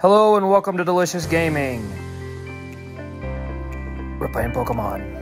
Hello and welcome to Delicious Gaming. We're playing Pokemon.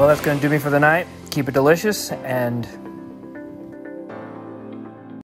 Well, that's going to do me for the night. Keep it delicious and